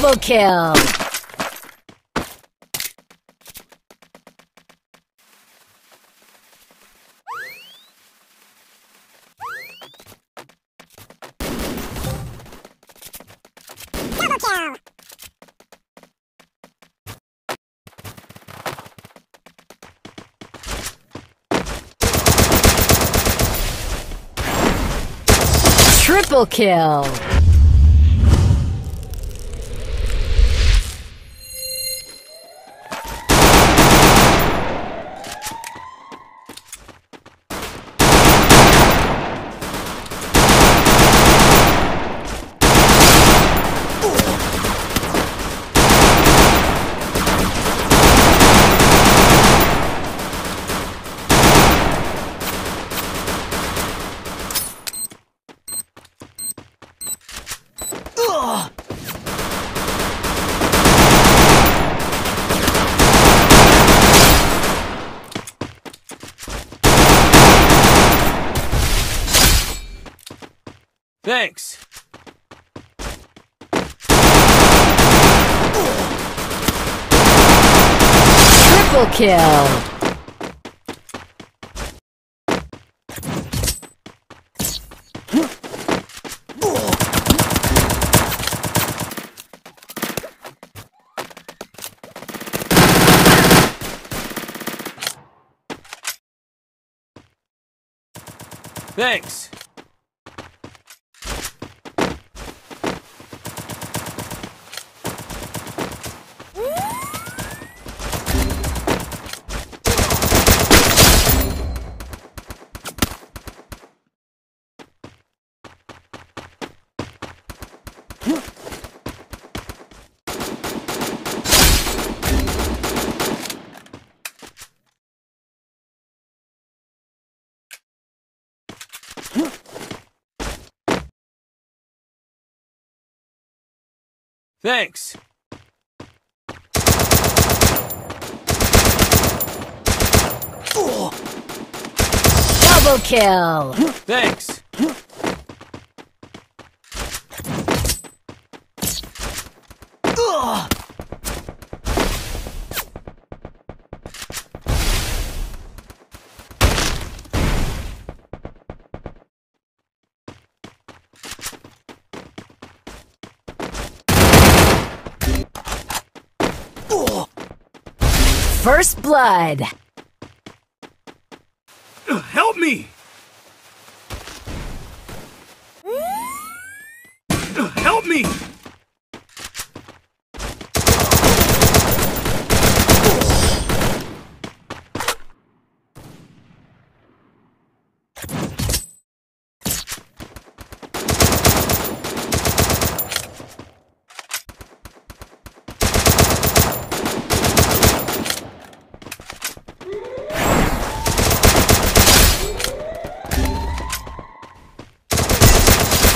Double kill! Kill! Triple kill! Thanks. Triple kill! Thanks. Thanks. Double kill! Thanks. First blood! Help me! Help me!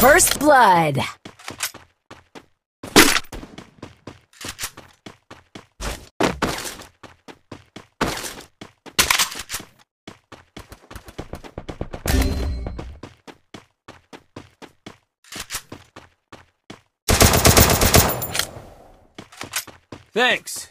First blood! Thanks.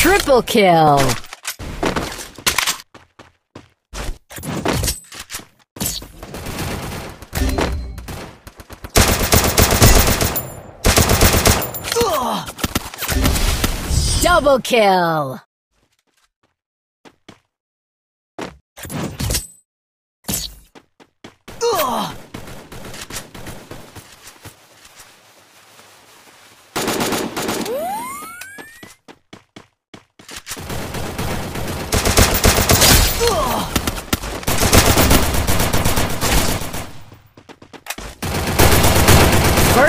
Triple kill! Double kill! Ugh.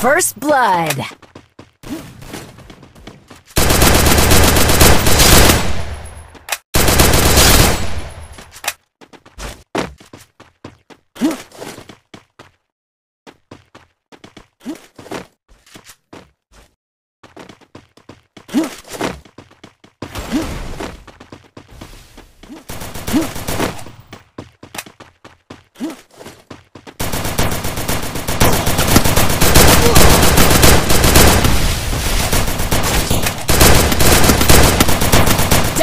First blood.